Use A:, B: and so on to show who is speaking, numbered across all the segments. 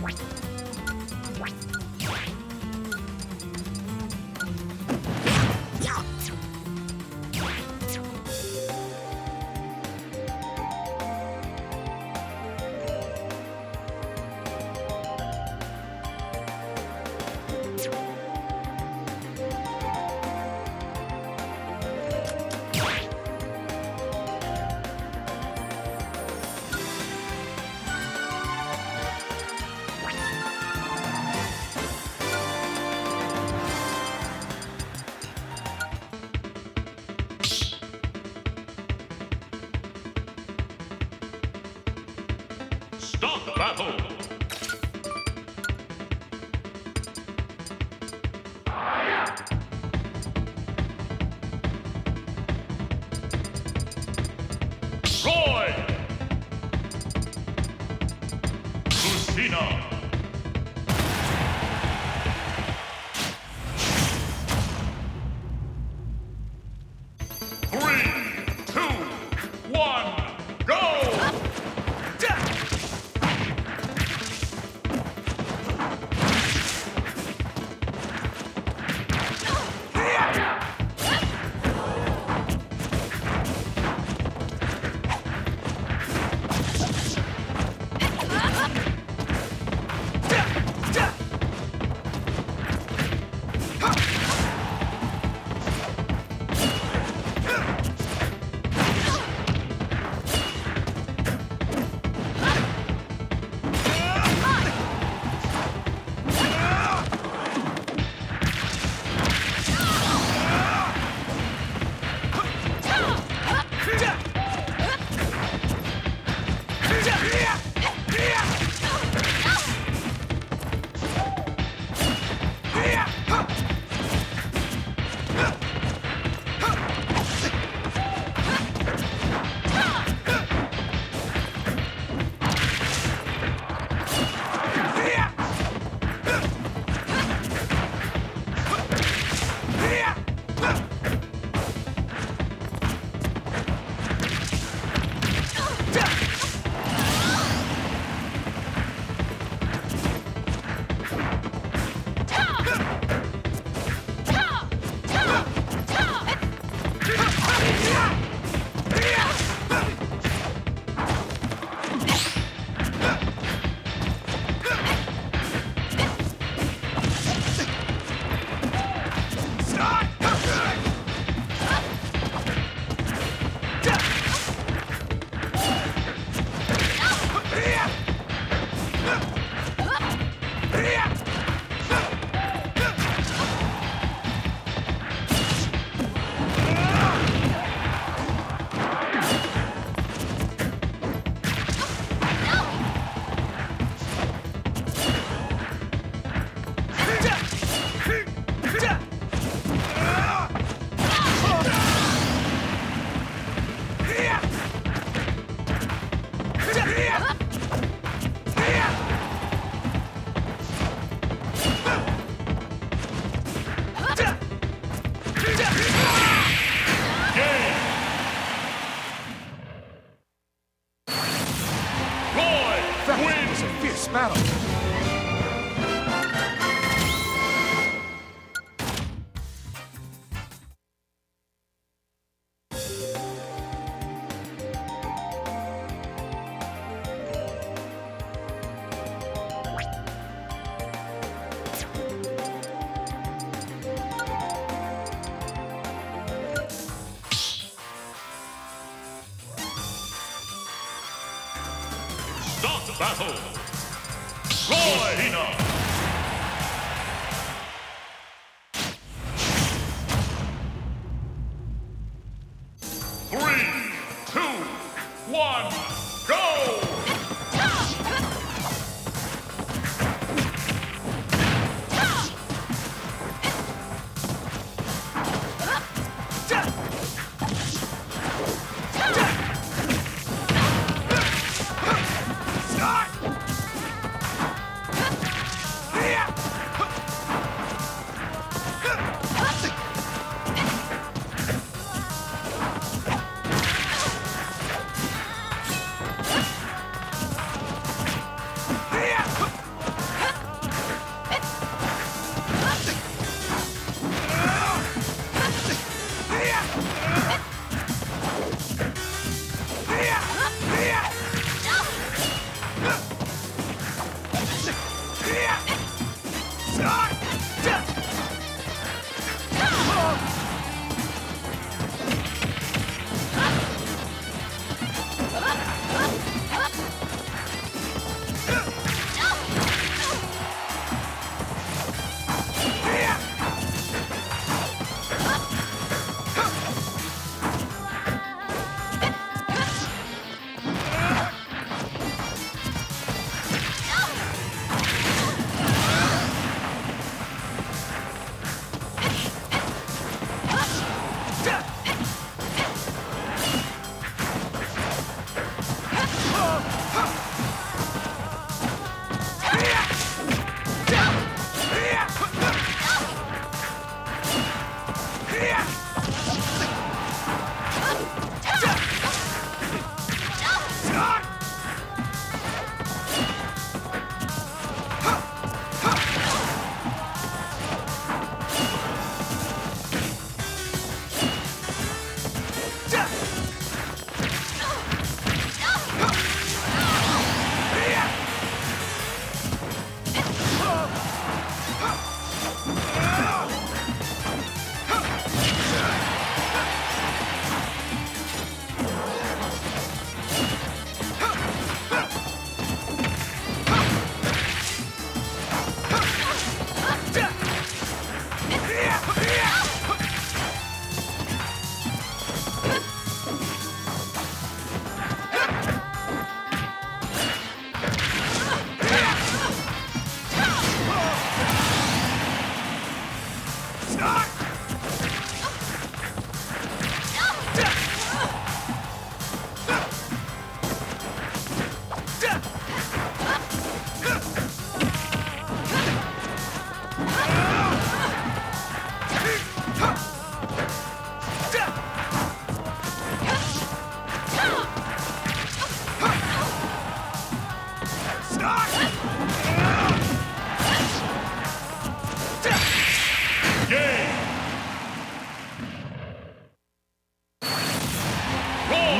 A: What? Battle! Wins!
B: battle.
A: Battle! Roy Hina!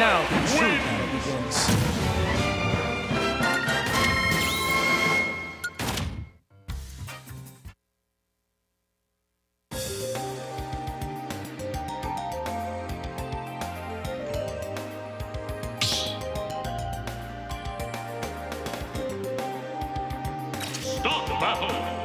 B: Now the.
A: Start battle.